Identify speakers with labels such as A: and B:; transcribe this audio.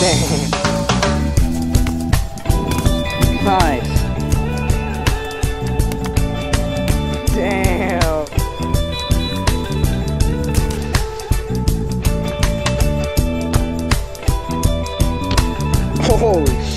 A: Nice. Damn. Holy